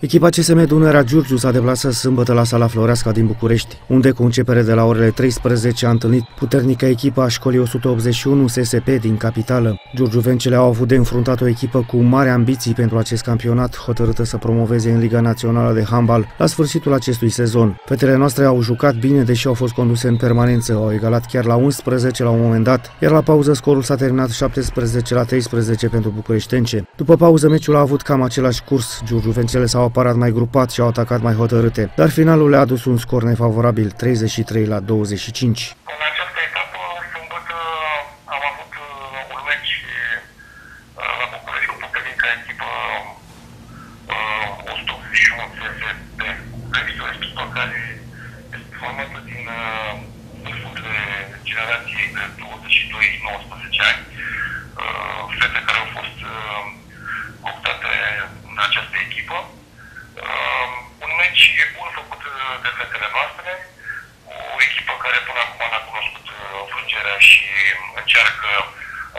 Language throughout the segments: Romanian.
Echipa CSM Dunărea Giurgiu s-a deplasat sâmbătă la sala Floreasca din București, unde cu începere de la orele 13 a întâlnit puternica echipa a școlii 181 SSP din capitală. Giurgiuvencele au avut de înfruntat o echipă cu mari ambiții pentru acest campionat, hotărâtă să promoveze în Liga Națională de Handbal la sfârșitul acestui sezon. Fetele noastre au jucat bine, deși au fost conduse în permanență, au egalat chiar la 11 la un moment dat, iar la pauză scorul s-a terminat 17 la 13 pentru bucureștence. După pauză, meciul a avut cam același curs. Giurgiuvencele s-au aparat mai grupat și au atacat mai hotărâte, dar finalul le-a adus un scor nefavorabil 33 la 25. În această etapă, sâmbătă, am avut uh, un meci uh, la București cu puternica echipă uh, 181 CSP. Revistă o echipă care este formată din uh, vârfurile generației de 22-19 ani, uh, fete care au fost uh, optate în această echipă. Uh, un meci bun făcut uh, de fetele noastre, o echipă care până acum n-a cunoscut uh, înfrângerea și încearcă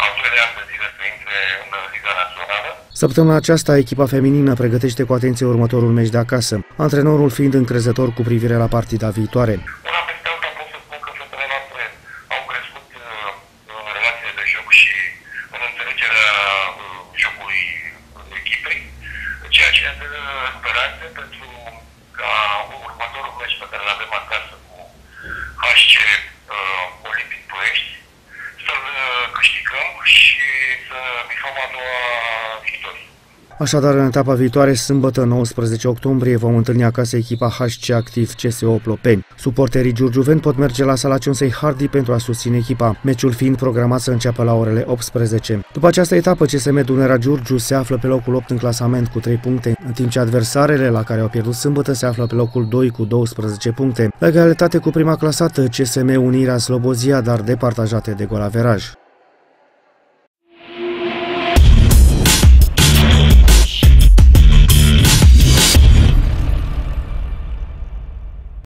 al doilea an de zile să intre în Liga Națională. Săptămâna aceasta, echipa feminină pregătește cu atenție următorul meci de acasă, antrenorul fiind încrezător cu privire la partida viitoare. Una peste alta pot să spun că fetele noastre au crescut uh, în relațiile de joc și în înțelegerea uh, jocului echipei, ceea ce ne dă speranțe pentru ca următorul meci pe care îl avem acasă cu HC uh, Olimpic Ploiești să-l uh, câștigăm și să bifăm a doua victorie. Așadar, în etapa viitoare, sâmbătă 19 octombrie, vom întâlni acasă echipa HC Activ CSO Plopeni. Suporterii giurgiuveni pot merge la sala Ciunsei Hardy pentru a susține echipa, meciul fiind programat să înceapă la orele 18. După această etapă, CSM Dunărea Giurgiu se află pe locul 8 în clasament cu 3 puncte, în timp ce adversarele la care au pierdut sâmbătă se află pe locul 2 cu 12 puncte. La egalitate cu prima clasată, CSM Unirea Slobozia, dar departajate de golaveraj.